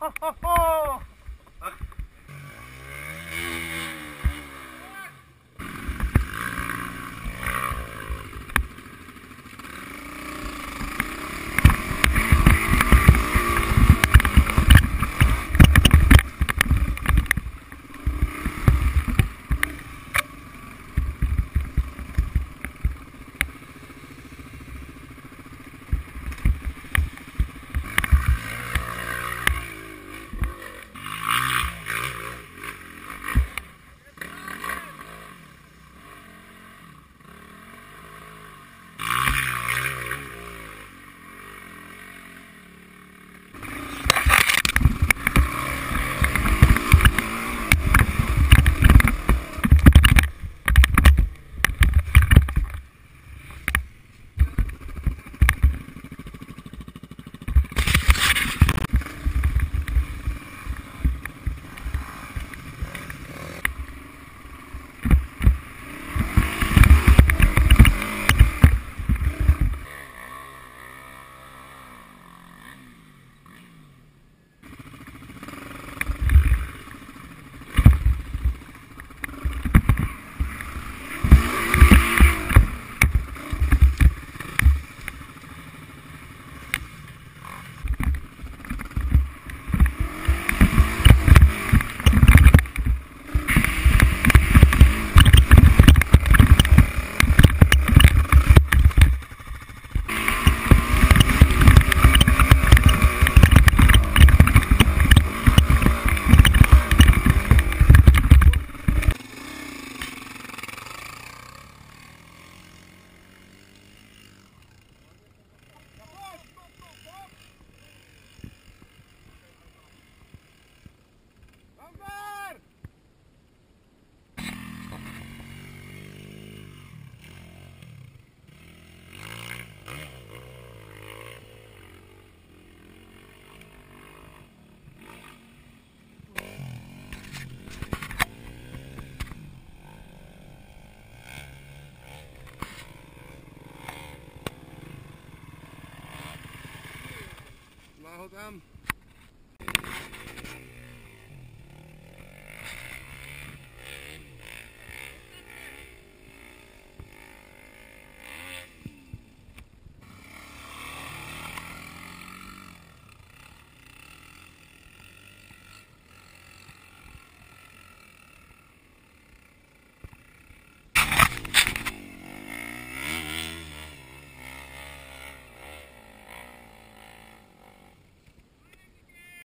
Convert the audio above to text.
ha ha ha! program.